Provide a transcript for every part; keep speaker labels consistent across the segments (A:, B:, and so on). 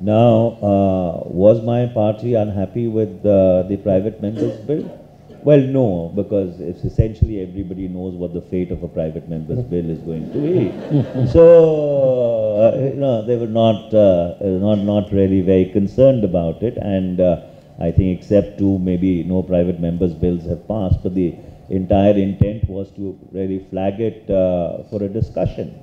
A: Now, uh, was my party unhappy with uh, the private members bill? Well, no, because it's essentially everybody knows what the fate of a private member's bill is going to be. so, uh, you know, they were not, uh, not, not really very concerned about it. And uh, I think except two, maybe no private members' bills have passed, but the entire intent was to really flag it uh, for a discussion.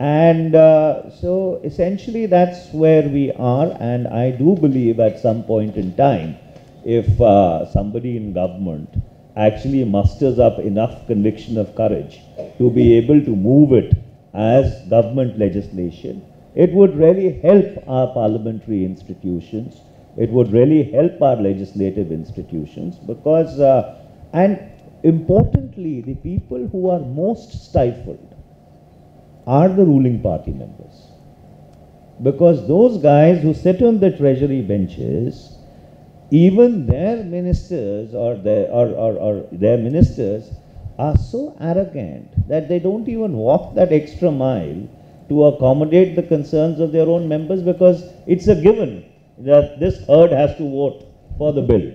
A: And uh, so essentially that's where we are, and I do believe at some point in time, if uh, somebody in government actually musters up enough conviction of courage to be able to move it as government legislation, it would really help our parliamentary institutions. It would really help our legislative institutions because, uh, and importantly, the people who are most stifled are the ruling party members. Because those guys who sit on the treasury benches, even their ministers or their, or, or, or their ministers are so arrogant that they don't even walk that extra mile to accommodate the concerns of their own members because it's a given that this herd has to vote for the bill.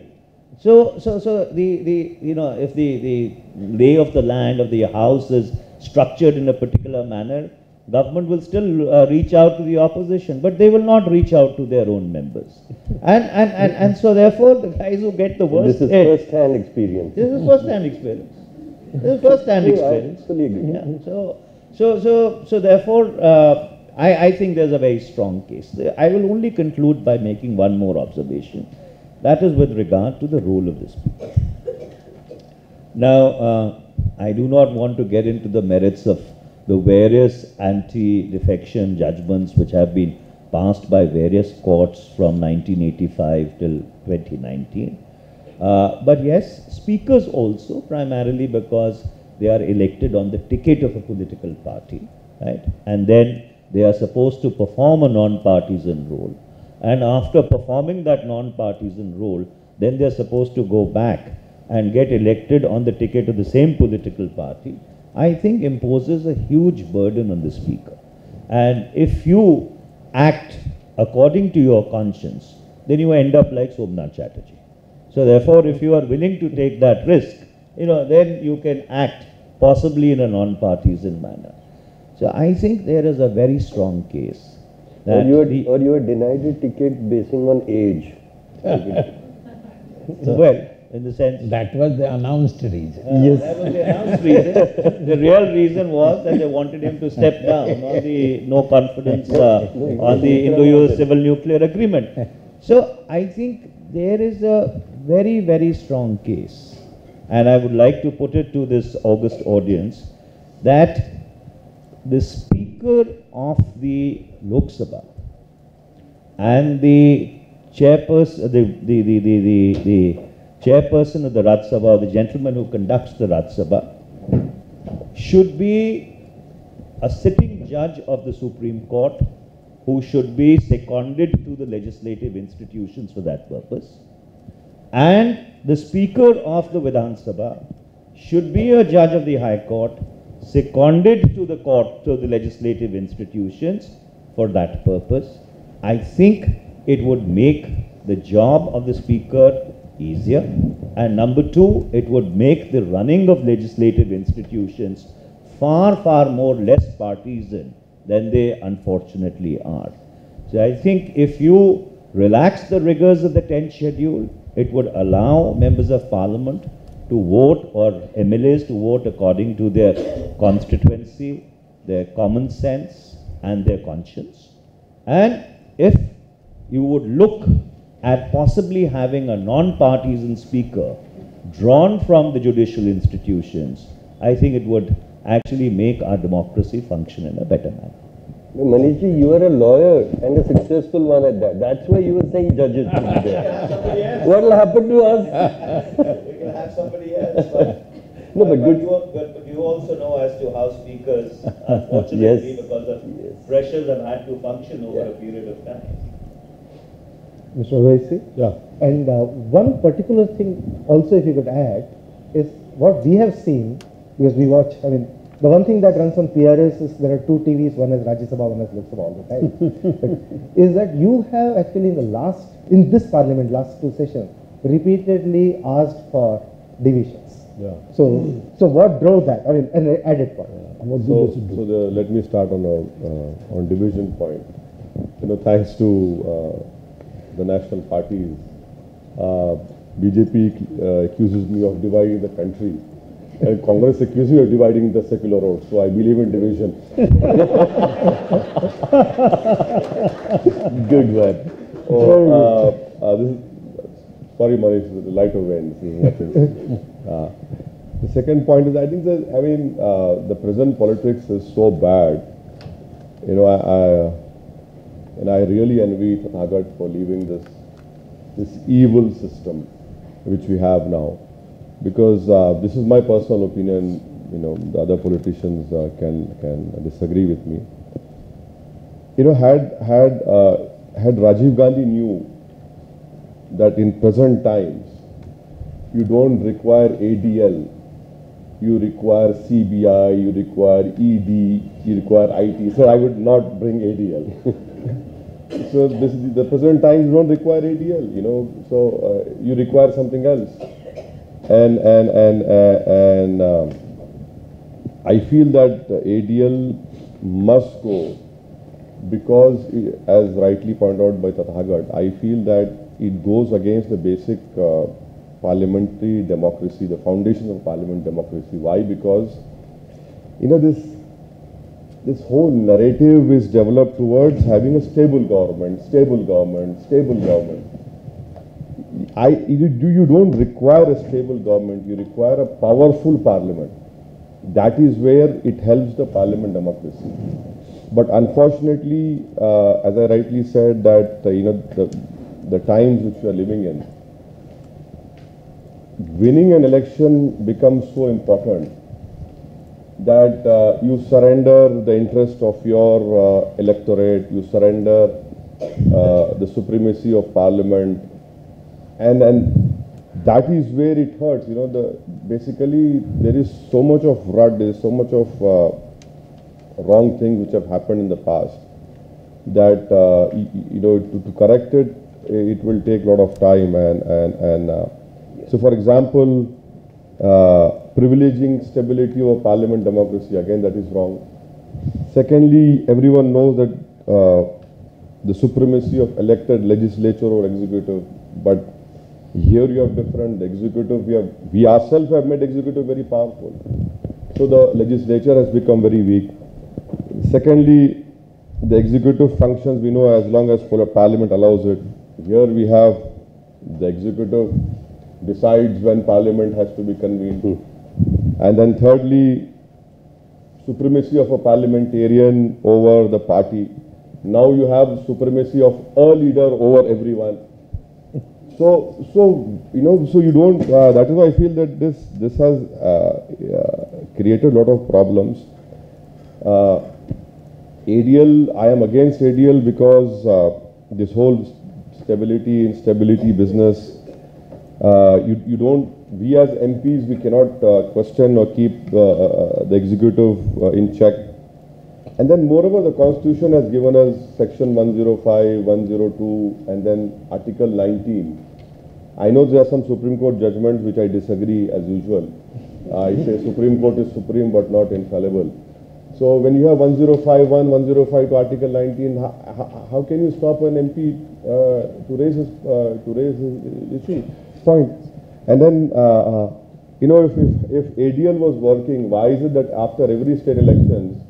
A: So, so, so the, the, you know, if the, the lay of the land of the house is structured in a particular manner, government will still uh, reach out to the opposition, but they will not reach out to their own members. And, and, and, and so therefore, the guys who get the worst
B: This is first-hand experience.
A: this is first-hand experience. This is first-hand experience. Yeah, so, so, so, so therefore, uh, I, I think there's a very strong case. I will only conclude by making one more observation. That is with regard to the role of the speaker. Now, uh, I do not want to get into the merits of the various anti-defection judgments which have been passed by various courts from 1985 till 2019. Uh, but yes, speakers also, primarily because they are elected on the ticket of a political party, right? And then they are supposed to perform a non-partisan role. And after performing that non-partisan role, then they are supposed to go back and get elected on the ticket of the same political party, I think imposes a huge burden on the speaker. And if you act according to your conscience, then you end up like Somnath Chatterjee. So therefore, if you are willing to take that risk, you know, then you can act possibly in a non-partisan manner. So I think there is a very strong case
B: Or you
A: the-
B: or you were denied a ticket basing on age.
A: well, in the sense
C: That was the announced reason.
A: Uh, That was the announced reason. The real reason was that they wanted him to step down on the no confidence, uh, on the Indo-US civil nuclear agreement. So I think there is a very, very strong case, and I would like to put it to this august audience, that the Speaker of the Lok Sabha and the chairperson, the, the, the, the, the, the chairperson of the Rajya Sabha, the gentleman who conducts the Rajya Sabha, should be a sitting judge of the Supreme Court who should be seconded to the legislative institutions for that purpose. And the Speaker of the Vidhan Sabha should be a judge of the High Court, seconded to the court, to the legislative institutions for that purpose. I think it would make the job of the Speaker easier. And number two, it would make the running of legislative institutions far, far more less partisan than they unfortunately are. So I think if you relax the rigors of the 10th schedule, it would allow members of parliament to vote or MLAs to vote according to their constituency, their common sense and their conscience. And if you would look at possibly having a non-partisan speaker drawn from the judicial institutions, I think it would actually make our democracy function in a better manner.
B: Manishji, you are a lawyer and a successful one at that. That's why you were saying judges should be there. What will happen to us?
A: We can have somebody else, but.
B: No, but good-
A: you, but, but you also know as to how speakers, unfortunately,
B: Yes.
A: because of
B: Yes.
A: pressures, have had to function over a period of time.
D: Mr. Owaisi?
C: Yeah.
D: And uh, one particular thing also if you could add is what we have seen, because we watch, I mean, the one thing that runs on PRS is there are two TVs, one is Rajya Sabha, one is Lok Sabha all the time. Is that you have actually in the last, in this parliament, last two sessions, repeatedly asked for divisions.
E: Yeah.
D: So, so what drove that? I mean, an added point.
C: What
E: So, so the, let me start on a, uh, on division point. You know, thanks to uh, the national parties, uh, BJP uh, accuses me of dividing the country, and Congress accuses me of dividing the secular vote. So I believe in division.
B: Good one.
E: Oh, uh, uh, this is, sorry, Manish, the light of wind. This is nothing. Uh, the second point is, I think that, I mean, uh, the present politics is so bad. You know, I, I and I really envy Tathagat for leaving this, this evil system which we have now. Because uh, this is my personal opinion, you know, the other politicians uh, can, can disagree with me you know, had had uh, had Rajiv Gandhi knew that in present times you don't require ADL, you require CBI, you require ED, you require IT. So I would not bring ADL. so this is the present times don't require ADL, you know. So uh, you require something else, and and and uh, and um, I feel that ADL must go because, as rightly pointed out by Tathagat, I feel that it goes against the basic uh, parliamentary democracy, the foundations of parliament democracy. Why? Because, you know, this this whole narrative is developed towards having a stable government, stable government, stable government. I, you, do- you don't require a stable government, you require a powerful parliament. That is where it helps the parliament democracy. But unfortunately, uh, as I rightly said, that uh, you know the, the times which we are living in, winning an election becomes so important that uh, you surrender the interest of your uh, electorate, you surrender uh, the supremacy of parliament, and and that is where it hurts. You know, the basically there is so much of rut, there is so much of uh, wrong things which have happened in the past that uh, y- y- you know to, to correct it it will take a lot of time and and and uh, so for example privileging stability of parliament democracy. Again that is wrong. Secondly everyone knows that uh, the supremacy of elected legislature or executive but here you have different executive. We have we ourselves have made executive very powerful. So the legislature has become very weak. Secondly, the executive functions, we know as long as parliament allows it. Here we have the executive decides when parliament has to be convened. And then thirdly, supremacy of a parliamentarian over the party. Now you have supremacy of a leader over everyone. So, so you know, so you don't. Uh, that is why I feel that this this has uh, uh, created a lot of problems. Uh, ADL, I am against ADL because uh, this whole stability, instability business, you, you don't, we as MPs, we cannot uh, question or keep uh, uh, the executive uh, in check. And then moreover, the constitution has given us section 105, 102, and then article 19. I know there are some Supreme Court judgments which I disagree as usual. Uh, I say Supreme Court is supreme but not infallible. So when you have 1051, 105 to Article 19, how, how, how can you stop an MP uh, to raise his, uh, to raise his issue? Point. And then, uh, uh, you know, if, if, if ADL was working, why is it that after every state elections,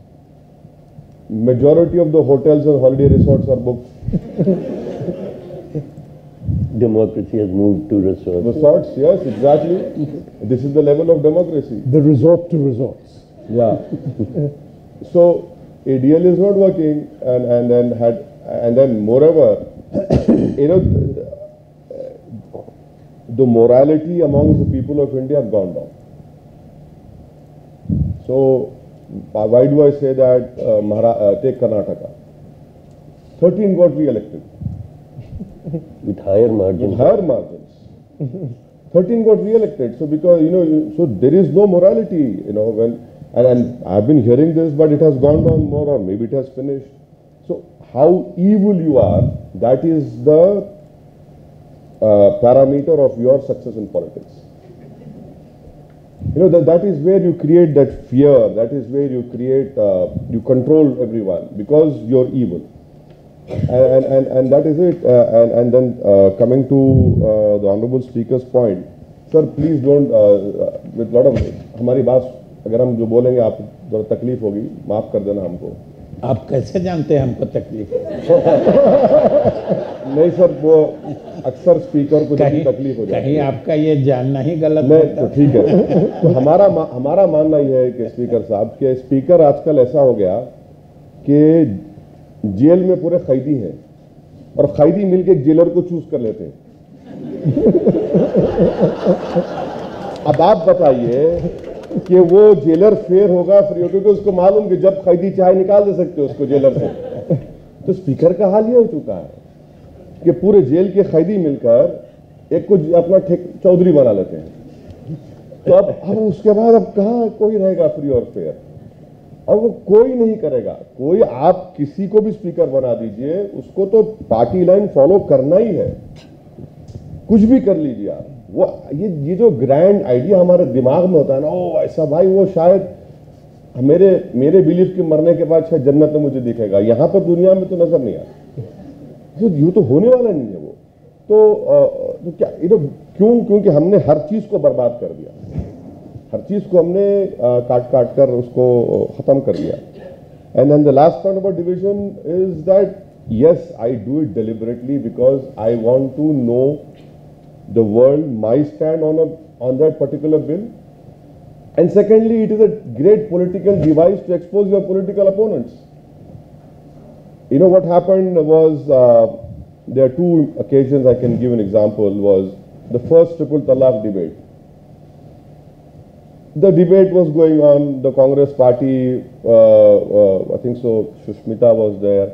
E: majority of the hotels and holiday resorts are booked?
B: Democracy has moved to resorts.
E: Resorts, yes, exactly. This is the level of democracy.
C: The resort to resorts.
E: Yeah. so ADL is not working, and and then had and then moreover, you know, the morality amongst the people of India have gone down. So why why do I say that? Uh, Mahara- uh, take Karnataka. 13 got re-elected
B: with higher
E: with
B: margins.
E: higher margins. 13 got re-elected. So because, you know, so there is no morality, you know, when, And, and I've been hearing this, but it has gone down more, or maybe it has finished. So, how evil you are, that is the uh, parameter of your success in politics. You know, that, that is where you create that fear, that is where you create, uh, you control everyone because you're evil. And, and, and that is it. Uh, and, and then uh, coming to uh, the Honorable Speaker's point, sir, please don't, uh, with lot of, हमारी बात अगर हम जो बोलेंगे आप जरा तकलीफ होगी माफ कर देना हमको
C: आप कैसे जानते हैं हमको तकलीफ़?
E: नहीं सर वो अक्सर स्पीकर को
C: कहीं
E: तकलीफ़ हो जाती
C: कहीं आपका ये जानना ही गलत
E: नहीं तो ठीक है। तो हमारा हमारा मानना यह है कि स्पीकर साहब के स्पीकर आजकल ऐसा हो गया कि जेल में पूरे कैदी हैं और कैदी मिलके जेलर को चूज़ कर लेते हैं। अब आप बताइए कि वो जेलर फेयर होगा, फ्री होगा क्योंकि उसको मालूम कि जब कैदी चाहे निकाल दे सकते हो उसको जेलर से। तो स्पीकर का हाल ये हो चुका है कि पूरे जेल के कैदी मिलकर एक को अपना चौधरी बना लेते हैं। तो अब अब उसके बाद अब कहाँ कोई रहेगा फ्री और फेयर अब वो कोई नहीं करेगा। कोई आप किसी को भी स्पीकर बना दीजिए, उसको तो पार्टी लाइन फॉलो करना ही है। कुछ भी कर लीजिए आप। वो ये ये जो ग्रैंड आइडिया हमारे दिमाग में होता है ना ओ ऐसा भाई वो शायद मेरे मेरे बिलीफ के मरने के बाद शायद जन्नत में मुझे दिखेगा। यहाँ पर दुनिया में तो नज़र नहीं आता। तो यूँ तो होने वाला नहीं है वो। तो, तो क्या ये तो क्यों क्योंकि हमने हर चीज़ को बर्बाद कर दिया। हर चीज़ को हमने काट काट कर उसको खत्म कर दिया। And the last point about division is that yes I do it deliberately because I want to know the world my stand on a on that particular bill and secondly it is a great political device to expose your political opponents you know what happened was uh, there are two occasions I can give an example was the first triple talaq debate. The debate was going on. The Congress party, uh, uh, I think so, Sushmita was there,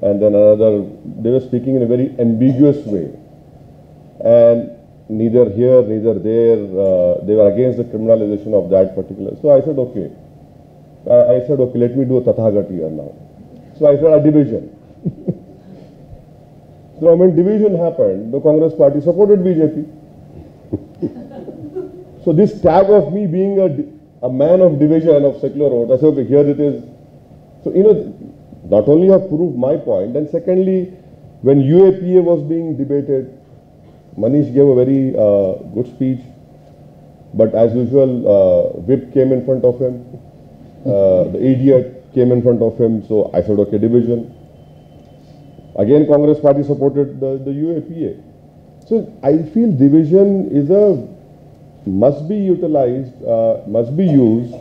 E: and then another. They were speaking in a very ambiguous way, and neither here, neither there. Uh, they were against the criminalization of that particular. So I said, okay. I, I said, okay, let me do a Tathagat here now. So I said, a division. so when division happened, the Congress party supported BJP. so this tag of me being a, a man of division and of secular vote, I said, okay, here it is. So, you know, not only have proved my point, and secondly, when UAPA was being debated, Manish gave a very uh, good speech, but as usual, uh, Whip came in front of him, uh, the idiot came in front of him, so I said, okay, division. Again, Congress party supported the, the UAPA. So I feel division is a must be utilized, uh, must be used.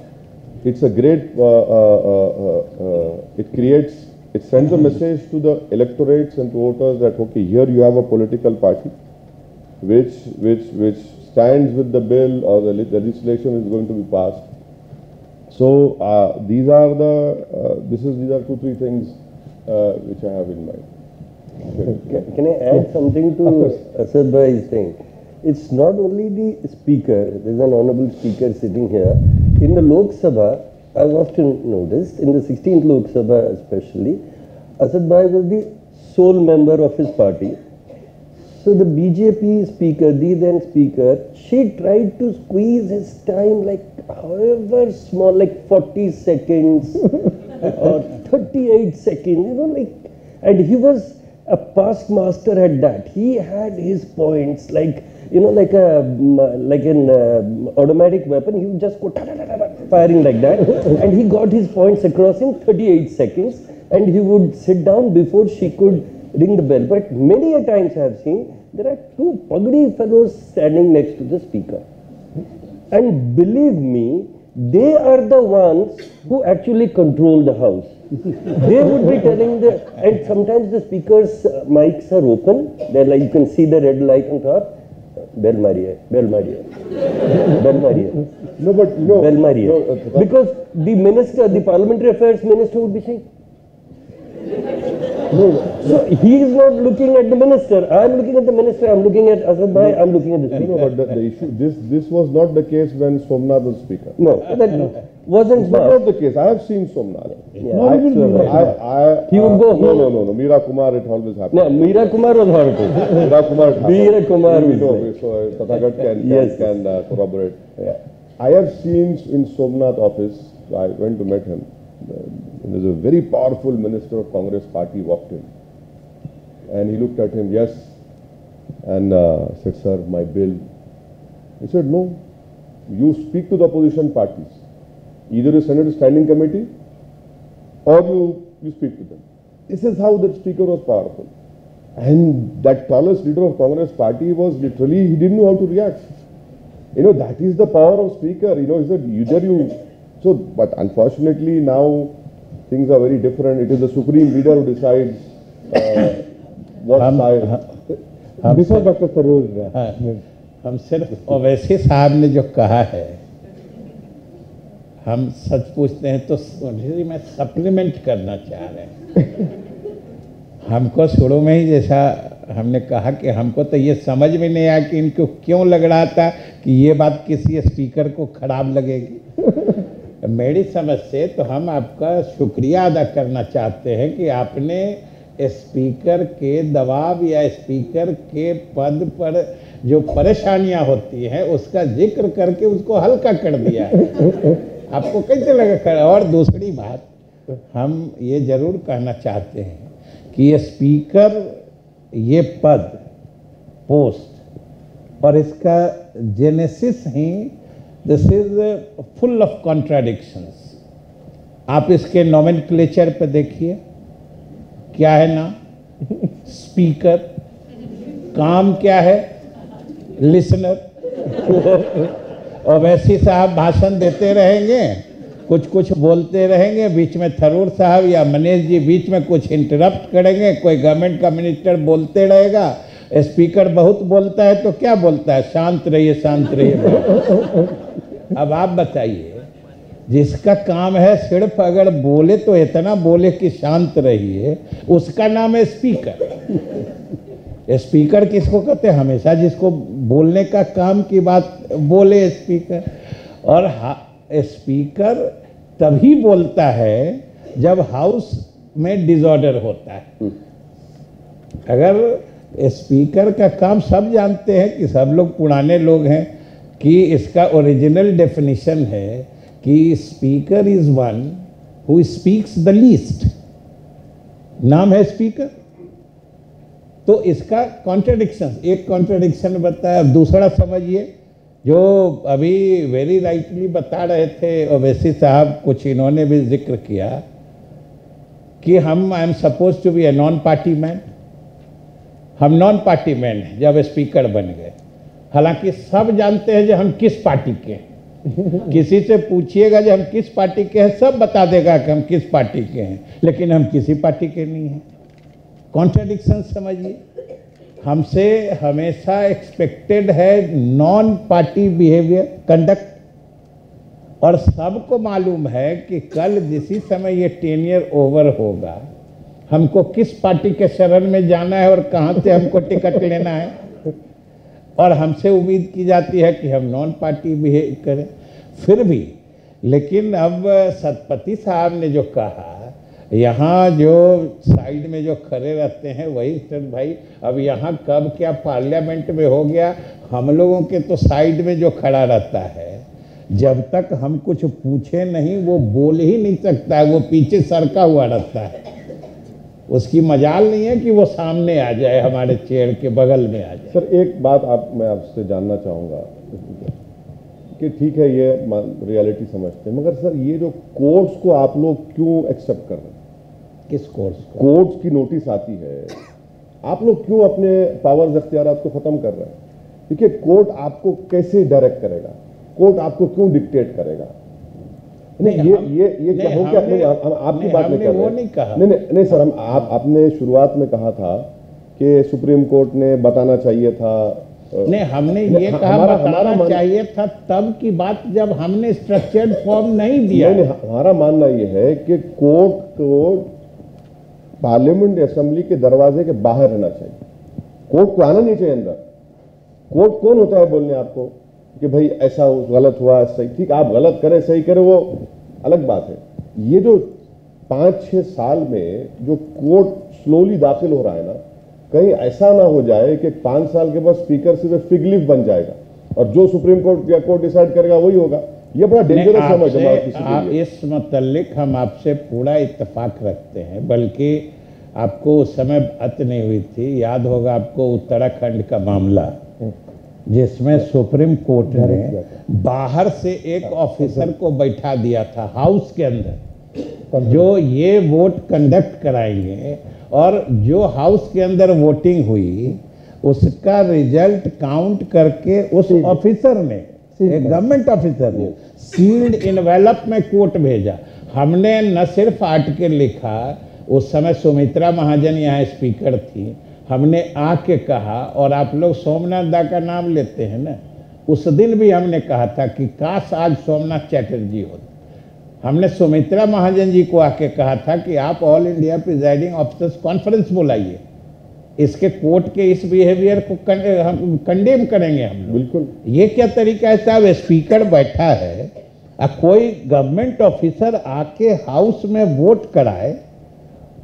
E: It's a great, uh, uh, uh, uh, it creates, it sends a message to the electorates and to voters that, okay, here you have a political party which, which, which stands with the bill or the legislation is going to be passed. So uh, these are the, uh, this is, these are two, three things uh, which I have in mind.
B: Can, can I add something to Asad Bhai's thing? It's not only the speaker, there's an honorable speaker sitting here. In the Lok Sabha, I've often noticed, in the 16th Lok Sabha especially, Asad Bhai was the sole member of his party. So the BJP speaker, the then speaker, she tried to squeeze his time like however small, like 40 seconds or 38 seconds, you know, like, and he was a past master at that. He had his points, like, you know, like a, mm, like an uh, automatic weapon, he would just go ta- ta- ta- ta- ta, firing like that, and he got his points across in 38 seconds, and he would sit down before she could ring the bell. But many a times I have seen there are two pagdi fellows standing next to the speaker. And believe me, they are the ones who actually control the house. they would be telling the, and sometimes the speaker's uh, mics are open. They're like, you can see the red light on top. Bell Maria, Bell Maria, Bell Maria,
E: No, but know,
B: Bell Maria.
E: no,
B: Because the minister, the parliamentary affairs minister would be saying, so he is not looking at the minister. I'm looking at the minister. I'm looking at Asad Bhai. I'm looking at the
E: No,
B: speaker.
E: no, but the, the issue, this, this was not the case when Somnath was speaker.
B: No, that, wasn't
E: It's not the case. I have seen Somnath.
B: Yeah,
E: I,
B: actually.
E: I, I,
B: He would
E: uh,
B: go
E: No,
B: home.
E: no, no, no. Meera Kumar, it always happens.
B: No, Meera Kumar was horrible.
E: Meera Kumar.
B: Meera Kumar
E: We
B: was
E: know,
B: like-
E: so uh, Tathagat can, can,
B: Yes.
E: can uh, corroborate. I have seen in Somnath office, I went to meet him. There's a very powerful minister of Congress party walked in. And he looked at him, yes, and uh, said, sir, my bill. He said, no, you speak to the opposition parties. Either you send it to standing committee or you, you speak to them. This is how the speaker was powerful. And that tallest leader of Congress party was literally, he didn't know how to react. You know, that is the power of speaker. You know, he said, either you, so, but unfortunately now things are very different. It is the supreme leader who decides uh, what
C: हम
E: side.
D: Before Dr. Tharoor,
C: हाँ, हम सिर्फ़ ओवैसी साहब ने जो कहा है हम सच पूछते हैं तो मैं सप्लीमेंट करना चाह रहे हैं हमको शुरू में ही जैसा हमने कहा कि हमको तो ये समझ में नहीं आया कि इनको क्यों लग रहा था कि ये बात किसी स्पीकर को खराब लगेगी मेरी समझ से तो हम आपका शुक्रिया अदा करना चाहते हैं कि आपने स्पीकर के दबाव या स्पीकर के पद पर जो परेशानियाँ होती हैं उसका ज़िक्र करके उसको हल्का कर दिया है। आपको कैसे लगा कर और दूसरी बात हम ये ज़रूर कहना चाहते हैं कि ये स्पीकर ये पद पोस्ट और इसका genesis he this is full of contradictions आप इसके नोमेनक्लेचर पर देखिए। क्या है ना? स्पीकर काम क्या है? लिसनर और वैसी साहब भाषण देते रहेंगे कुछ कुछ बोलते रहेंगे, बीच में थरूर साहब या मनीष जी बीच में कुछ इंटरप्ट करेंगे, कोई गवर्नमेंट का मिनिस्टर बोलते रहेगा स्पीकर बहुत बोलता है तो क्या बोलता है? शांत रहिए शांत रहिए। अब आप बताइए, जिसका काम है सिर्फ़ अगर बोले तो इतना बोले कि शांत रहिए, उसका नाम है स्पीकर। स्पीकर किसको कहते हैं? हमेशा जिसको बोलने का काम की बात बोले स्पीकर। और स्पीकर तभी बोलता है जब हाउस में डिसऑर्डर होता है। अगर स्पीकर का काम सब जानते हैं कि सब लोग पुराने लोग हैं कि इसका ओरिजिनल डेफिनेशन है कि speaker is one who speaks the least नाम है स्पीकर तो इसका कॉन्ट्रडिक्शन एक कॉन्ट्रडिक्शन बताया। अब दूसरा समझिए, जो अभी वेरी राइटली बता रहे थे ओवैसी साहब, कुछ इन्होंने भी ज़िक्र किया कि हम I am suppose to be a non party man हम नॉन पार्टी मैन हैं जब स्पीकर बन गए। हालाँकि सब जानते हैं जो हम किस पार्टी के हैं। किसी से पूछिएगा जो हम किस पार्टी के हैं सब बता देगा कि हम किस पार्टी के हैं लेकिन हम किसी पार्टी के नहीं हैं। कॉन्ट्रडिक्शन समझिए। हमसे हमेशा एक्सपेक्टेड है नॉन पार्टी बिहेवियर कंडक्ट और सबको मालूम है कि कल जिसी समय ये टेनियर ओवर होगा हमको किस पार्टी के शरण में जाना है और कहाँ से हमको टिकट लेना है? और हमसे उम्मीद की जाती है कि हम नॉन पार्टी बिहेव करें। फिर भी, लेकिन अब सतपति साहब ने जो कहा, यहाँ जो साइड में जो खड़े रहते हैं, वही सर भाई, अब यहाँ कब क्या पार्लियामेंट में हो गया? हम लोगों के तो साइड में जो खड़ा रहता है, जब तक हम कुछ पूछे नहीं, वो बोल ही नहीं सकता है वो पीछे सरका हुआ रहता है। उसकी मजाल नहीं है कि वो सामने आ जाए हमारे चेयर के बगल में आ जाए।
E: सर एक बात आप मैं आपसे जानना चाहूँगा कि ठीक है ये रियलिटी समझते हैं मगर सर ये जो कोर्ट्स को आप लोग क्यों एक्सेप्ट कर रहे हैं?
C: किस कोर्स को?
E: कोर्ट्स की नोटिस आती है। आप लोग क्यों अपने पावर्स अख्तियार को ख़त्म कर रहे हैं? देखिए कोर्ट आपको कैसे डायरेक्ट करेगा? कोर्ट आपको क्यों डिक्टेट करेगा? नहीं
C: नहीं,
E: ये ये ये क्या हो क्या नहीं हम हम आपकी बात नहीं कर रहे
C: नहीं कहा।
E: नहीं नहीं नहीं सर हम आप आपने शुरुआत में कहा था कि सुप्रीम कोर्ट ने बताना चाहिए था।
C: नहीं हमने ये कहा
E: हमारा-
C: बताना
E: हमारा
C: चाहिए था तब की बात जब हमने स्ट्रक्चर्ड फॉर्म नहीं दिया।
E: नहीं नहीं हमारा मानना ये है कि कोर्ट को पार्लियामेंट असेंबली के दरवाजे के बाहर रहना चाहिए। कोर्ट को आना नहीं चाहिए अंदर। कोर्ट कौन होता है बोलने आपको? कि भाई ऐसा गलत हुआ सही ठीक आप गलत करें सही करें वो अलग बात है। ये जो पाँच छः साल में जो कोर्ट स्लोली दाखिल हो रहा है ना कहीं ऐसा ना हो जाए कि पाँच साल के बाद स्पीकर सिर्फ़ फिगलिफ बन जाएगा और जो सुप्रीम कोर्ट या कोर्ट डिसाइड करेगा वही होगा। ये बड़ा डेंजरस समझ है
C: आप इस मतलब हम आपसे पूरा इतफाक रखते हैं बल्कि आपको उस समय अत नहीं हुई थी। याद होगा आपको उत्तराखंड का मामला। जिसमें सुप्रीम कोर्ट ने बाहर से एक ऑफिसर को बैठा दिया था हाउस के अंदर। जो ये वोट कंडक्ट कराएँगे और जो हाउस के अंदर वोटिंग हुई उसका रिज़ल्ट काउंट करके उस ऑफिसर ने एक गवर्नमेंट ऑफिसर ने सील्ड इनवेलप में कोर्ट भेजा। हमने न सिर्फ़ आर्टिकल लिखा उस समय सुमित्रा महाजन यहाँ स्पीकर थी हमने आके कहा और आप लोग सोमनाथ दा का नाम लेते हैं ना उस दिन भी हमने कहा था कि काश आज सोमनाथ चैटर्जी होते हमने सुमित्रा महाजन जी को आके कहा था कि आप all India presiding officers conference बुलाइए। इसके कोर्ट के इस बिहेवियर को हम कंडेम करेंगे हम
E: बिल्कुल।
C: ये क्या तरीका है साहब? स्पीकर बैठा है आ कोई गवर्नमेंट ऑफिसर आके हाउस में वोट कराए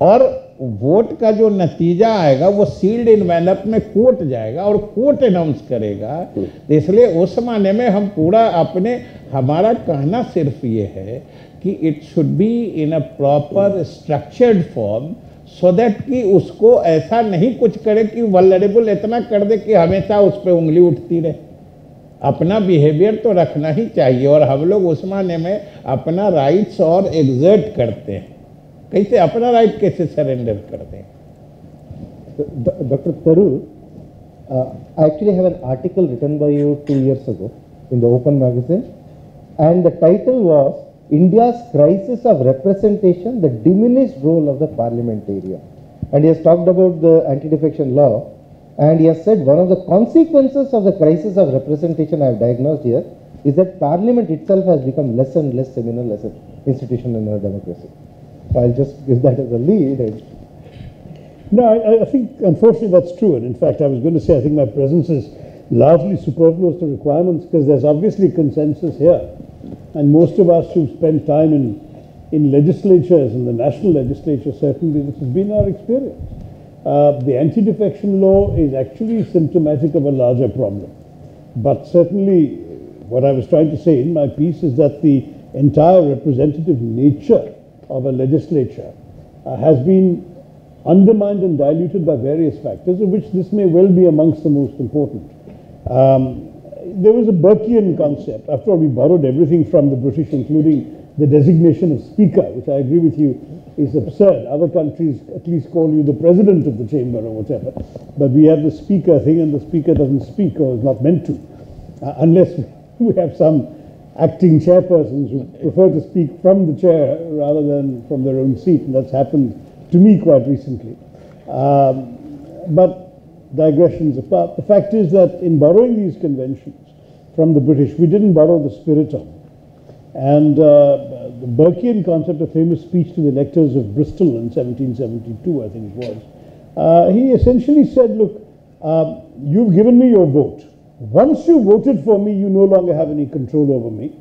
C: और वोट का जो नतीजा आएगा वो सील्ड इन्वेलप में कोर्ट जाएगा और कोर्ट अनाउंस करेगा। तो इसलिए उस माने में हम पूरा अपने हमारा कहना सिर्फ़ ये है कि it should be in a proper structured form so that कि उसको ऐसा नहीं कुछ करे कि वल्नरेबल इतना कर दे कि हमेशा उस पर उंगली उठती रहे। अपना बिहेवियर तो रखना ही चाहिए और हम लोग उस माने में अपना राइट्स और एग्जर्ट करते हैं। कैसे अपना राइट कैसे सरेंडर करते हैं।
D: Dr. Tharoor, I actually have an article written by you two years ago in the Open magazine, and the title was India's Crisis of Representation, the Diminished Role of the Parliamentarian. And he has talked about the anti-defection law, and he has said one of the consequences of the crisis of representation I have diagnosed here is that parliament itself has become less and less seminal as an institution in our democracy. I'll just give that as a lead.
F: No, I, I think unfortunately that's true. And in fact, I was going to say I think my presence is largely superfluous to requirements because there's obviously consensus here. And most of us who've spent time in, in legislatures, in the national legislature, certainly this has been our experience. Uh, the anti-defection law is actually symptomatic of a larger problem. But certainly, what I was trying to say in my piece is that the entire representative nature of a legislature uh, has been undermined and diluted by various factors, of which this may well be amongst the most important. Um, there was a Burkean concept. After all, we borrowed everything from the British, including the designation of speaker, which I agree with you is absurd. Other countries at least call you the president of the chamber or whatever. But we have the speaker thing, and the speaker doesn't speak or is not meant to, uh, unless we have some acting chairpersons who prefer to speak from the chair rather than from their own seat, and that's happened to me quite recently. Um, but digressions apart, the fact is that in borrowing these conventions from the British, we didn't borrow the spirit of them. And uh, the Burkean concept, a famous speech to the electors of Bristol in 1772, I think it was, uh, he essentially said, Look, um, you've given me your vote. Once you voted for me, you no longer have any control over me.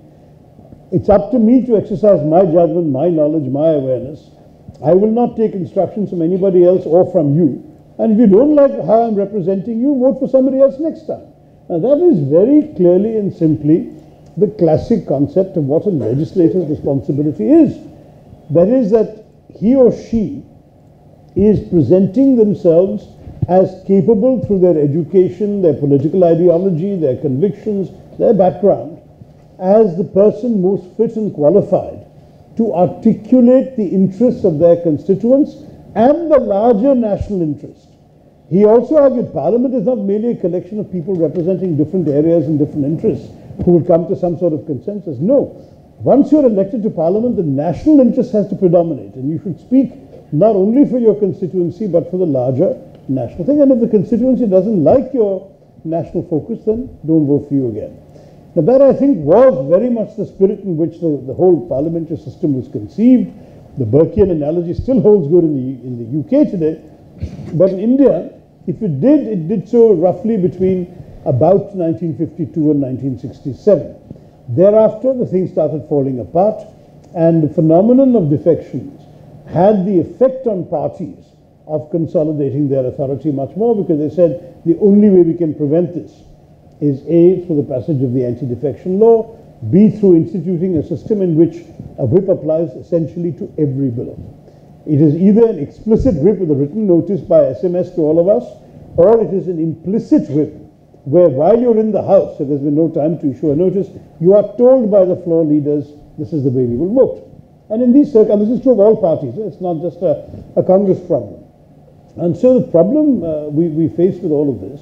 F: It's up to me to exercise my judgment, my knowledge, my awareness. I will not take instructions from anybody else or from you. And if you don't like how I'm representing you, vote for somebody else next time. Now, that is very clearly and simply the classic concept of what a legislator's responsibility is. That is, that he or she is presenting themselves as capable through their education, their political ideology, their convictions, their background, as the person most fit and qualified to articulate the interests of their constituents and the larger national interest. He also argued Parliament is not merely a collection of people representing different areas and different interests who will come to some sort of consensus. No. Once you're elected to Parliament, the national interest has to predominate, and you should speak not only for your constituency but for the larger national thing. And if the constituency doesn't like your national focus, then don't vote for you again. Now, that I think was very much the spirit in which the, the whole parliamentary system was conceived. The Burkean analogy still holds good in the, in the UK today. But in India, if it did, it did so roughly between about 1952 and 1967. Thereafter, the thing started falling apart, And the phenomenon of defections had the effect on parties of consolidating their authority much more because they said the only way we can prevent this is A, through the passage of the anti defection law, B, through instituting a system in which a whip applies essentially to every bill. It is either an explicit whip with a written notice by SMS to all of us, or it is an implicit whip where while you're in the house, if there's been no time to issue a notice, you are told by the floor leaders, this is the way we will vote. And in these circumstances, this is true of all parties, it's not just a, a Congress problem. And so the problem uh, we, we face with all of this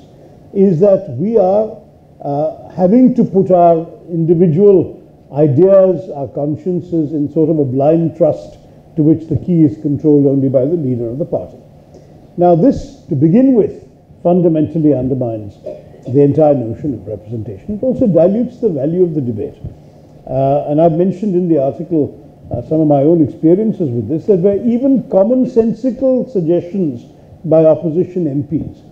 F: is that we are uh, having to put our individual ideas, our consciences in sort of a blind trust to which the key is controlled only by the leader of the party. Now this, to begin with, fundamentally undermines the entire notion of representation. It also dilutes the value of the debate. Uh, and I've mentioned in the article uh, some of my own experiences with this, that were even commonsensical suggestions by opposition MPs,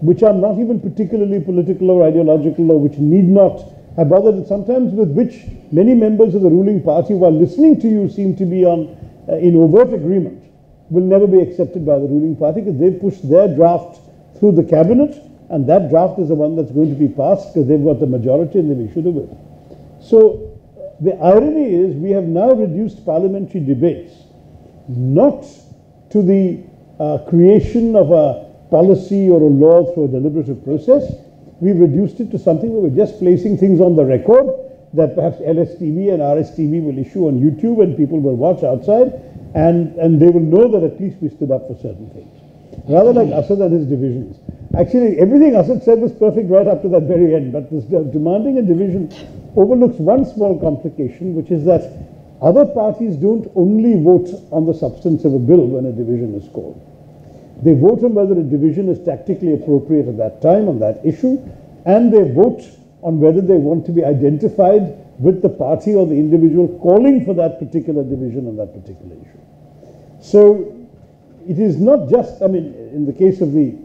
F: which are not even particularly political or ideological or which need not have bothered, sometimes with which many members of the ruling party, while listening to you, seem to be on uh, in overt agreement, will never be accepted by the ruling party because they've pushed their draft through the cabinet and that draft is the one that's going to be passed because they've got the majority and they've issued a. So the irony is we have now reduced parliamentary debates not to the uh, creation of a policy or a law through a deliberative process. We've reduced it to something where we're just placing things on the record that perhaps LSTV and RSTV will issue on YouTube and people will watch outside and, and they will know that at least we stood up for certain things. Rather like Asad and his divisions. Actually, everything Asad said was perfect right up to that very end, but this demanding a division overlooks one small complication, which is that other parties don't only vote on the substance of a bill when a division is called. They vote on whether a division is tactically appropriate at that time on that issue, and they vote on whether they want to be identified with the party or the individual calling for that particular division on that particular issue. So it is not just, I mean, in the case of the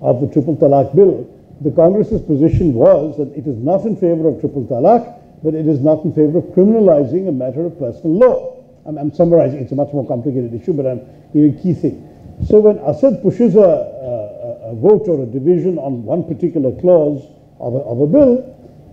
F: of the triple talaq bill, the Congress's position was that it is not in favor of triple talaq, but it is not in favor of criminalizing a matter of personal law. I'm, I'm summarizing, it's a much more complicated issue, but I'm giving key thing. So when Asad pushes a, a, a, vote or a division on one particular clause of a, of a, bill,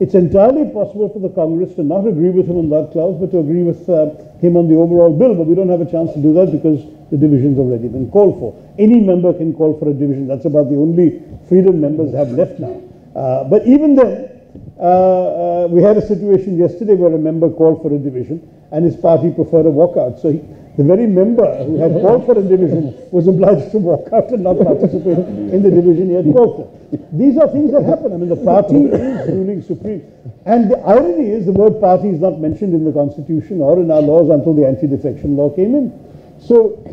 F: it's entirely possible for the Congress to not agree with him on that clause, but to agree with uh, him on the overall bill. But we don't have a chance to do that because the division's already been called for. Any member can call for a division. That's about the only freedom members have left now. Uh, but even then, uh, uh, we had a situation yesterday where a member called for a division and his party preferred a walkout. So he, the very member who had called for a division was obliged to walk out and not participate in the division he had called for. These are things that happen. I mean, the party is ruling supreme. And the irony is the word party is not mentioned in the constitution or in our laws until the anti-defection law came in. So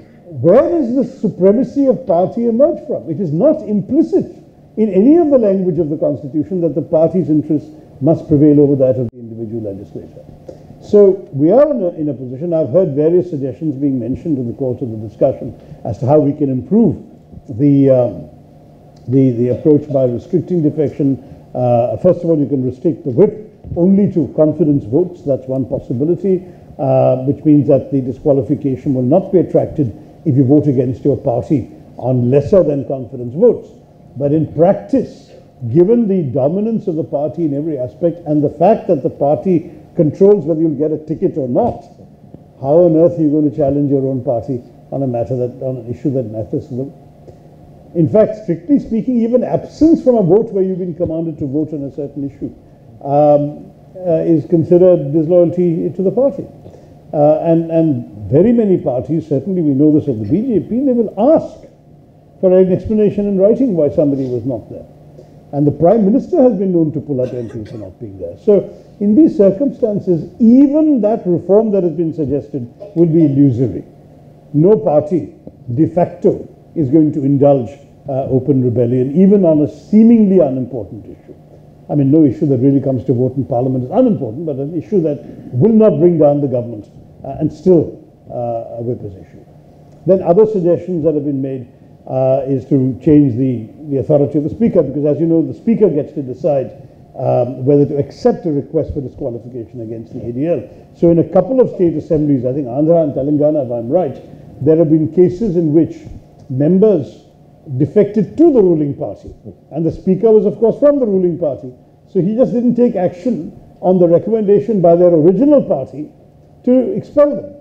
F: where does the supremacy of party emerge from? It is not implicit in any of the language of the Constitution that the party's interests must prevail over that of the individual legislator. So we are in a, in a position, I've heard various suggestions being mentioned in the course of the discussion as to how we can improve the, um, the, the approach by restricting defection. Uh, first of all, you can restrict the whip only to confidence votes. That's one possibility, uh, which means that the disqualification will not be attracted if you vote against your party on lesser than confidence votes. But in practice, given the dominance of the party in every aspect and the fact that the party controls whether you'll get a ticket or not, how on earth are you going to challenge your own party on a matter that, on an issue that matters to them? In fact, strictly speaking, even absence from a vote where you've been commanded to vote on a certain issue um, uh, is considered disloyalty to the party. Uh, and, and very many parties, certainly we know this of the BJP, they will ask for an explanation in writing why somebody was not there. And the Prime Minister has been known to pull out MPs for not being there. So in these circumstances, even that reform that has been suggested will be illusory. No party, de facto, is going to indulge uh, open rebellion, even on a seemingly unimportant issue. I mean, no issue that really comes to vote in Parliament is unimportant, but an issue that will not bring down the government uh, and still uh, a whip issue. Then other suggestions that have been made uh, is to change the, the authority of the Speaker, because as you know, the Speaker gets to decide um, whether to accept a request for disqualification against the ADL. So in a couple of state assemblies, I think Andhra and Telangana, if I'm right, there have been cases in which members defected to the ruling party. And the speaker was, of course, from the ruling party. So he just didn't take action on the recommendation by their original party to expel them.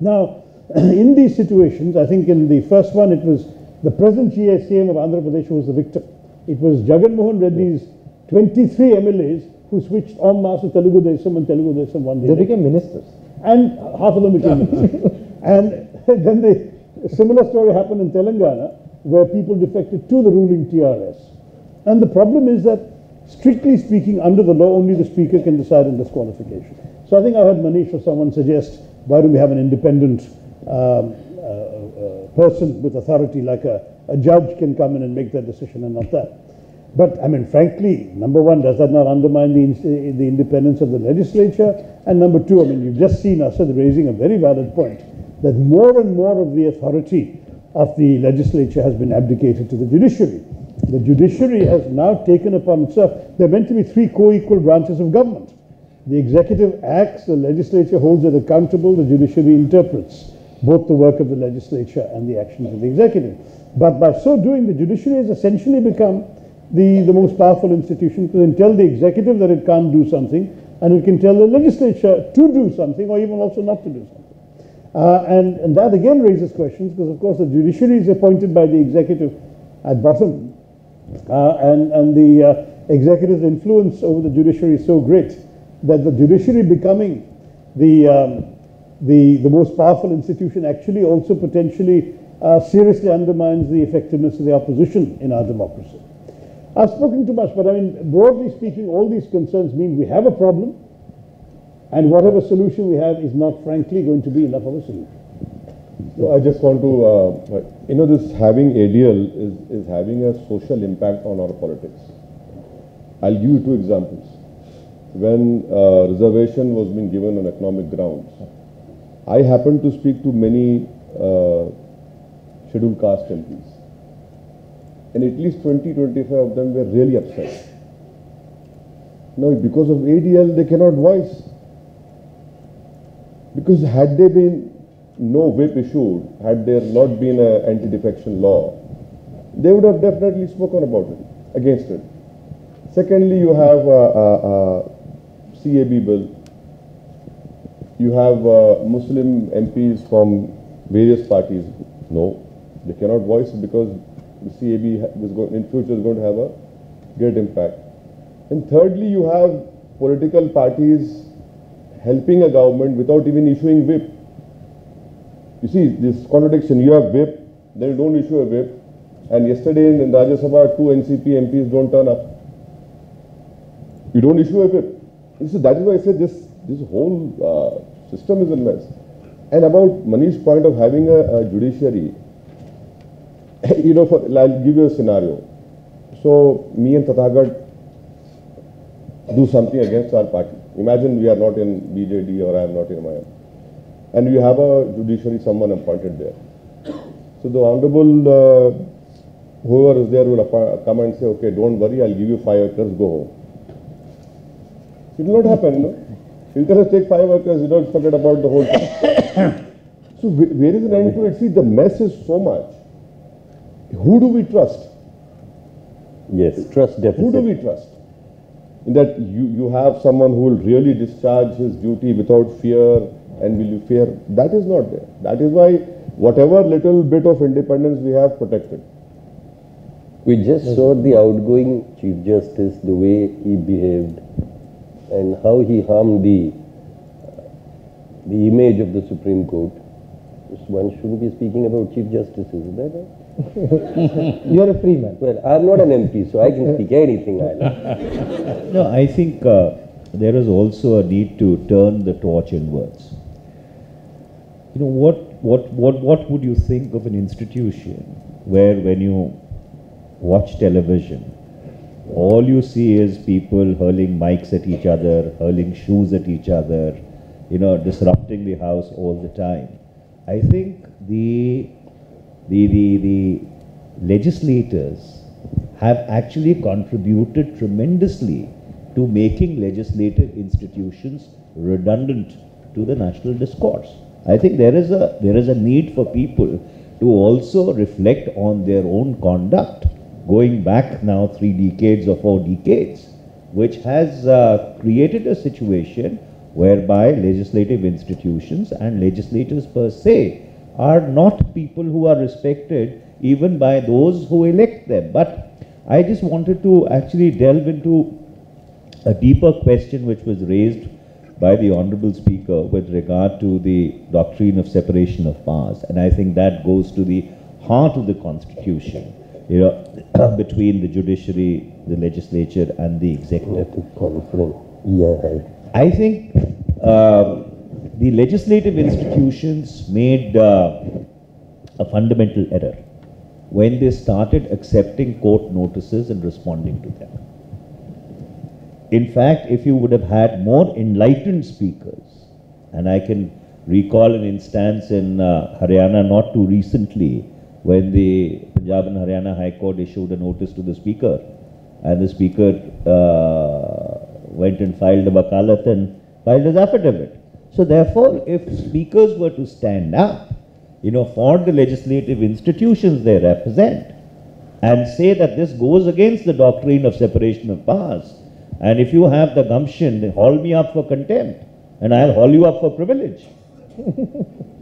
F: Now, in these situations, I think in the first one, it was the present GSCM of Andhra Pradesh who was the victim. It was Jagan Mohan Reddy's 23 MLAs who switched en masse to Telugu Desam and Telugu Desam won the
D: They became ministers.
F: And half of them became ministers. and then the a similar story happened in Telangana where people defected to the ruling TRS. And the problem is that, strictly speaking, under the law, only the speaker can decide on disqualification. So I think I heard Manish or someone suggest, why don't we have an independent um, uh, uh, person with authority, like a, a judge can come in and make that decision and not that. But I mean, frankly, number one, does that not undermine the, the independence of the legislature? And number two, I mean, you've just seen Asad raising a very valid point that more and more of the authority of the legislature has been abdicated to the judiciary. The judiciary has now taken upon itself, there are meant to be three co equal branches of government. The executive acts, the legislature holds it accountable, the judiciary interprets both the work of the legislature and the actions of the executive. But by so doing, the judiciary has essentially become the, the most powerful institution it can tell the executive that it can't do something and it can tell the legislature to do something or even also not to do something. Uh, and, and that again raises questions because, of course, the judiciary is appointed by the executive at bottom, uh, and, and the uh, executive's influence over the judiciary is so great that the judiciary becoming the, um, the, the most powerful institution actually also potentially uh, seriously undermines the effectiveness of the opposition in our democracy. I've spoken too much, but I mean, broadly speaking, all these concerns mean we have a problem, and whatever solution we have is not, frankly, going to be enough of a solution.
E: No, I just want to, uh, you know, this having ADL is, is having a social impact on our politics. I'll give you two examples. When uh, reservation was being given on economic grounds, I happened to speak to many uh, scheduled caste MPs. And at least 20, 25 of them were really upset. Now, because of ADL, they cannot voice. Because had they been no whip issued, had there not been an anti-defection law, they would have definitely spoken about it, against it. Secondly, you have uh, uh, uh, a, a, a CAB bill. You have uh, Muslim MPs from various parties. No, they cannot voice because the CAB is going, in future is going to have a great impact. And thirdly, you have political parties helping a government without even issuing whip. You see this contradiction. You have whip, then you don't issue a whip, and yesterday in Rajya Sabha, two NCP MPs don't turn up. You don't issue a whip. See, that is why I said this this whole uh, system is a mess. And about Manish's point of having a, a judiciary, you know, for, I'll give you a scenario. So me and Tathagat do something against our party. Imagine we are not in BJD or I am not in MIM. And we have a judiciary, someone appointed there. So the honorable, uh, whoever is there will come and say, okay, don't worry, I'll give you five acres, go home. It will not happen, no? He'll tell take five workers, you don't forget about the whole thing. so where is the end to it? See, the mess is so much. Who do we trust?
B: Yes, trust deficit.
E: Who do we trust? In that you, you have someone who will really discharge his duty without fear and will you fear? That is not there. That is why whatever little bit of independence we have protected.
B: We just saw the outgoing Chief Justice, the way he behaved and how he harmed the, the image of the Supreme Court. One shouldn't be speaking about Chief Justices, is that right?
D: You're a free man.
B: Well, I'm not an MP, so I can speak anything I like.
A: No, I think uh, there is also a need to turn the torch inwards. You know, what, what, what, what would you think of an institution where when you watch television, all you see is people hurling mics at each other, hurling shoes at each other, you know, disrupting the house all the time. I think the, the, the, the legislators have actually contributed tremendously to making legislative institutions redundant to the national discourse. I think there is a there is a need for people to also reflect on their own conduct, going back now three decades or four decades, which has uh, created a situation whereby legislative institutions and legislators per se are not people who are respected even by those who elect them. But I just wanted to actually delve into a deeper question which was raised by the Honorable Speaker with regard to the doctrine of separation of powers. And I think that goes to the heart of the Constitution, you know, between the judiciary, the legislature, and the executive.
B: Yeah.
A: I think uh, the legislative institutions made uh, a fundamental error when they started accepting court notices and responding to them. In fact, if you would have had more enlightened speakers, and I can recall an instance in uh, Haryana not too recently when the Punjab and Haryana High Court issued a notice to the speaker, and the speaker uh, went and filed a wakalat and filed his affidavit. So therefore, if speakers were to stand up, you know, for the legislative institutions they represent, and say that this goes against the doctrine of separation of powers, and if you have the gumption, haul me up for contempt, and I'll haul you up for privilege.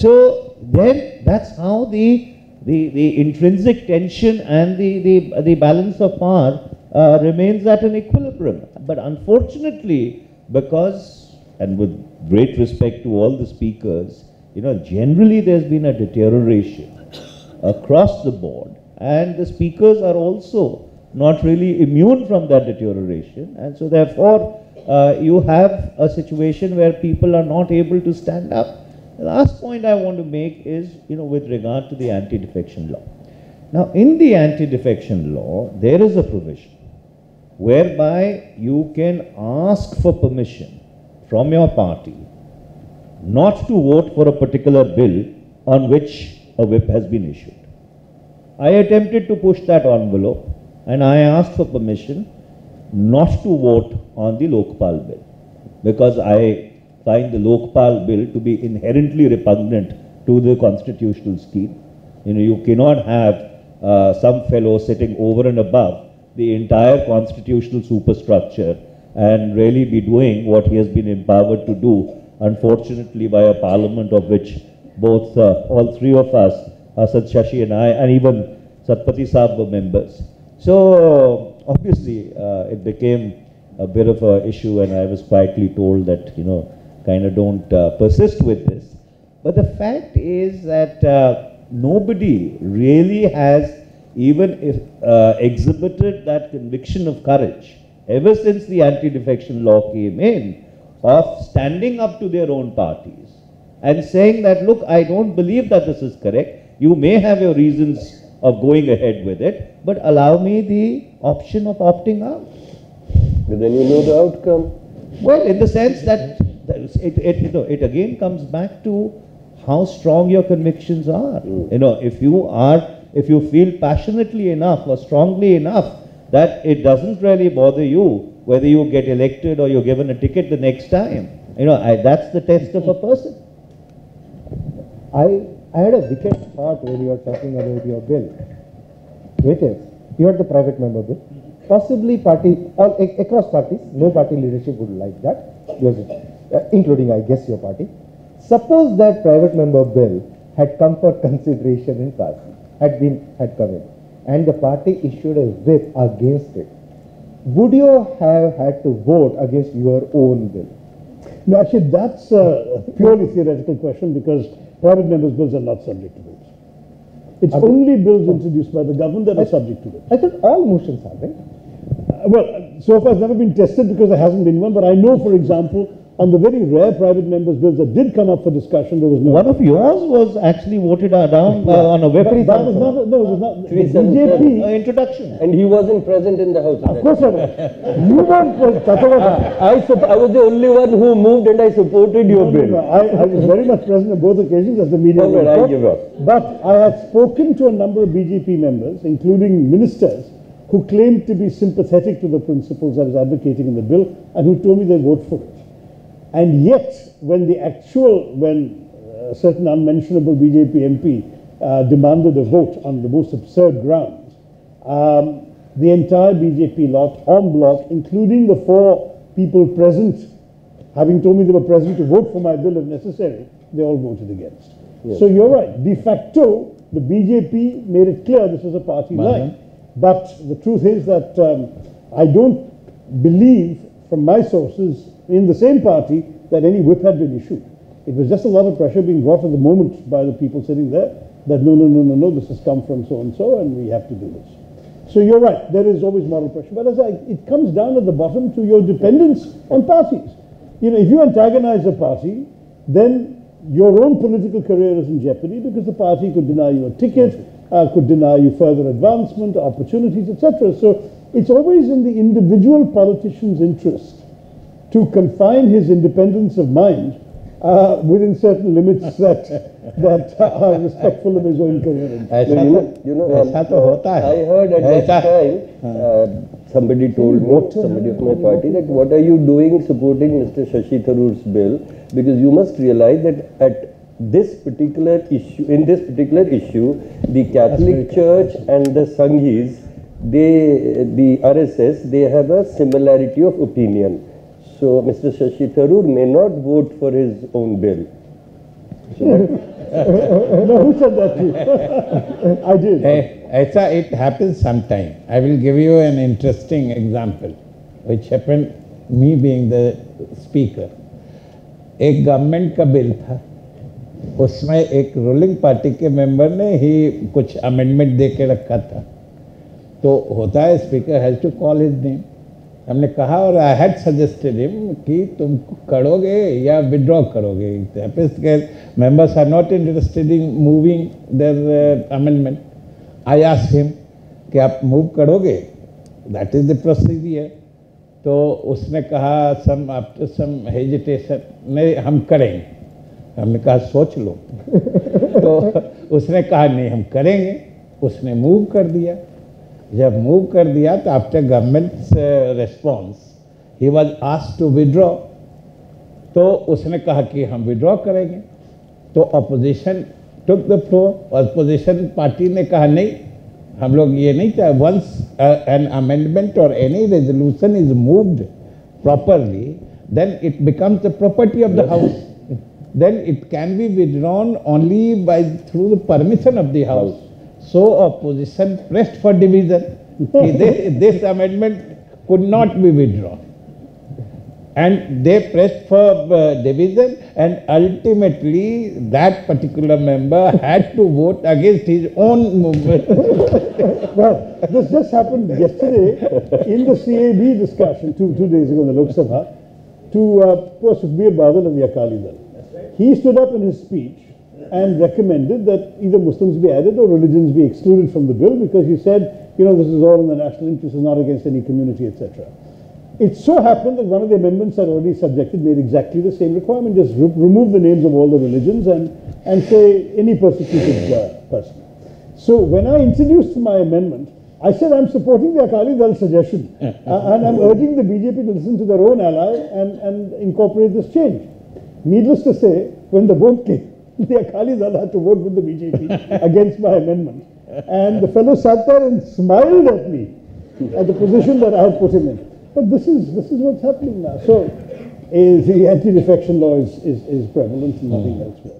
A: so then that's how the, the, the intrinsic tension and the, the, the balance of power uh, remains at an equilibrium. But unfortunately, because, and with great respect to all the speakers, you know, generally there's been a deterioration across the board, and the speakers are also not really immune from that deterioration, and so therefore uh, you have a situation where people are not able to stand up. The last point I want to make is, you know, with regard to the anti-defection law. Now, in the anti-defection law, there is a provision whereby you can ask for permission from your party not to vote for a particular bill on which a whip has been issued. I attempted to push that envelope and I asked for permission not to vote on the Lokpal bill because I find the Lokpal bill to be inherently repugnant to the constitutional scheme. You know, you cannot have uh, some fellow sitting over and above the entire constitutional superstructure and really be doing what he has been empowered to do, unfortunately by a parliament of which both, uh, all three of us, Asad Shashi and I, and even Satpathy Saab were members. So obviously uh, it became a bit of an issue and I was quietly told that, you know, kind of don't uh, persist with this. But the fact is that uh, nobody really has even if, uh, exhibited that conviction of courage ever since the anti-defection law came in of standing up to their own parties and saying that, look, I don't believe that this is correct. You may have your reasons of going ahead with it, but allow me the option of opting out.
B: But then you know the outcome.
A: Well, in the sense that that it, it, you know, it again comes back to how strong your convictions are. Hmm. You know, if you are, if you feel passionately enough or strongly enough that it doesn't really bother you whether you get elected or you're given a ticket the next time. You know, I, that's the test of a hmm. person.
D: I, I had a wicked thought when you were talking about your bill. It is, you had the private member bill. Possibly party, all a- across parties, no party leadership would like that, because, uh, including I guess your party. Suppose that private member bill had come for consideration in party, had been, had come in, and the party issued a whip against it. Would you have had to vote against your own bill?
F: No, actually, that's a purely theoretical question because private members' bills are not subject to votes. It's
D: Are they-
F: only bills introduced by the government that are subject to vote.
D: I thought all motions are, right?
F: Uh, Well, so far it's never been tested because there hasn't been one, but I know, for example, on the very rare private members' bills that did come up for discussion, there was no.
A: One of yours was actually voted uh, down uh, on a whip.
F: But that was not, no, it was not, the
B: Three seven
A: Uh, introduction.
B: And he wasn't present in the house.
F: of course I was. You weren't, present, I-
B: I, sup- I was the only one who moved and I supported your
F: No, no, no,
B: bill.
F: I, I was very much present on both occasions as the media.
B: All right, I give up.
F: But I have spoken to a number of BJP members, including ministers, who claimed to be sympathetic to the principles I was advocating in the bill and who told me they'd vote for it. And yet, when the actual, when a certain unmentionable BJP MP uh, demanded a vote on the most absurd grounds, um, the entire BJP lot, en bloc, including the four people present, having told me they were present to vote for my bill if necessary, they all voted against. So you're right. De facto, the BJP made it clear this was a party line. But the truth is that um, I don't believe, from my sources in the same party, that any whip had been issued. It was just a lot of pressure being brought at the moment by the people sitting there that no, no, no, no, no, this has come from so and so, and we have to do this. So you're right, there is always moral pressure. But as I, it comes down at the bottom to your dependence on parties. You know, if you antagonize a party, then your own political career is in jeopardy because the party could deny you a ticket, uh, could deny you further advancement, opportunities, etc. So it's always in the individual politician's interest to confine his independence of mind uh, within certain limits that that are respectful of his own career.
C: ऐसा
B: No, you
C: तो
B: know, you know,
C: ऐसा
B: um,
C: तो होता है
B: I heard at that
C: ऐसा
B: time, uh, somebody told me, somebody of my party, that what are you doing supporting Mr. Shashi Tharoor's bill? Because you must realize that at this particular issue, in this particular issue, the Catholic Church and the Sanghis, they, the RSS, they have a similarity of opinion. So Mr. Shashi Tharoor may not vote for his own bill.
F: no, who said that to you? I did.
C: ऐ- ऐसा it happens sometime. I will give you an interesting example, which happened me being the speaker. एक government का bill था उसमें एक ruling party के member ने ही कुछ amendment दे के रखा था तो होता है speaker has to call his name हमने कहा और आई हैड सजेस्टेड हिम कि तुम करोगे या विड्रॉ करोगे. Members are not interested in moving their amendment I ask him कि आप मूव करोगे? दैट इज़ द प्रोसीजियर तो उसने कहा सम आफ्टर सम हेजिटेशन नहीं, हम करेंगे. हमने कहा, सोच लो. तो उसने कहा, नहीं, हम करेंगे. उसने मूव कर दिया। जब मूव कर दिया तो after government response he was ask to withdraw तो उसने कहा कि हम विड्रॉ करेंगे। तो opposition took the floor opposition party ने कहा नहीं हम लोग ये नहीं चाहे once an amendment or any resolution is moved properly then it becomes the property of the house. Then it can be withdrawn only by through the permission of the house. So opposition pressed for division. This, this amendment could not be withdrawn. And they pressed for uh, division and ultimately that particular member had to vote against his own movement.
F: Well, this just happened yesterday in the CAB discussion, two, two days ago in the Lok Sabha, to uh, poor Sukhbir Badal of the Akali Dal. He stood up in his speech and recommended that either Muslims be added or religions be excluded from the bill because he said, you know, this is all in the national interest, is not against any community, etc. It so happened that one of the amendments that already subjected made exactly the same requirement, just re- remove the names of all the religions and, and say any persecuted uh, person. So when I introduced my amendment, I said I'm supporting the Akali Dal suggestion uh, and I'm urging the BJP to listen to their own ally and, and incorporate this change. Needless to say, when the vote came, the Akali had to vote with the BJP against my amendment. And the fellow sat there and smiled at me at the position that I had put him in. But this is, this is what's happening now. So the anti-defection law is, is, is prevalent and nothing else.